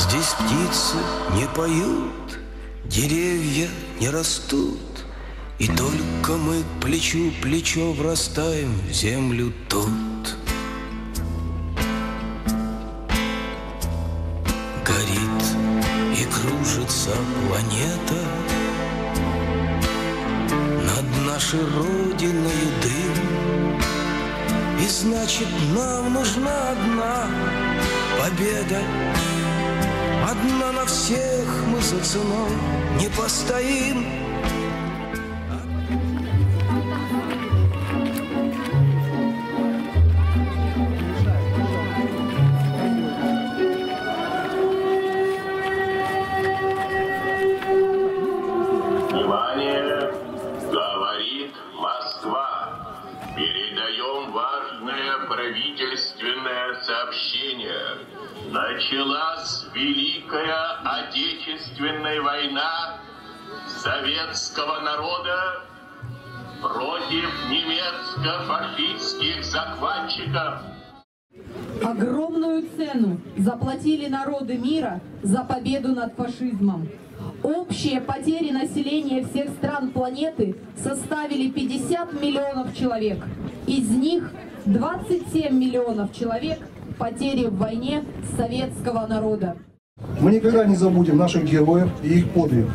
Здесь птицы не поют, деревья не растут, И только мы плечу плечо врастаем в землю тут. Горит и кружится планета Над нашей родиной дым И значит нам нужна одна победа Одна на всех мы за ценой не постоим. Внимание! Важное правительственное сообщение. Началась Великая Отечественная война советского народа против немецко-фашистских захватчиков. Огромную цену заплатили народы мира за победу над фашизмом. Общие потери населения всех стран планеты составили 50 миллионов человек. Из них 27 миллионов человек потери в войне советского народа. Мы никогда не забудем наших героев и их подвиг.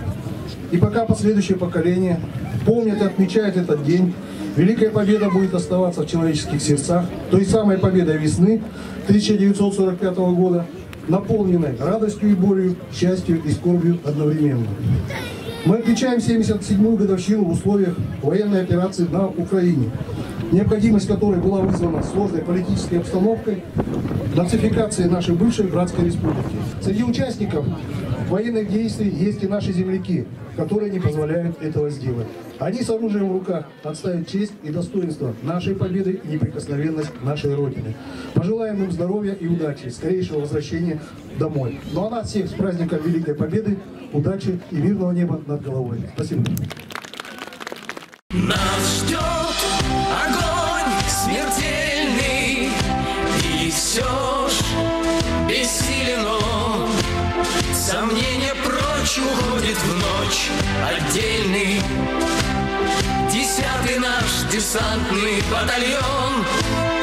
И пока последующее поколение помнит и отмечает этот день, Великая Победа будет оставаться в человеческих сердцах, той самой победой весны 1945 года, наполненной радостью и болью, счастью и скорбью одновременно. Мы отмечаем 77-ю годовщину в условиях военной операции на Украине, необходимость которой была вызвана сложной политической обстановкой, нацификацией нашей бывшей братской республики. Среди участников военных действий есть и наши земляки, которые не позволяют этого сделать. Они с оружием в руках отставят честь и достоинство нашей победы и неприкосновенность нашей Родины. Пожелаем им здоровья и удачи, скорейшего возвращения домой. Ну а нас всех с праздником Великой Победы, удачи и мирного неба над головой. Спасибо. Нас ждет все ж бессилен. Сомнение прочь уходит в ночь отдельный. Десятый наш десантный батальон.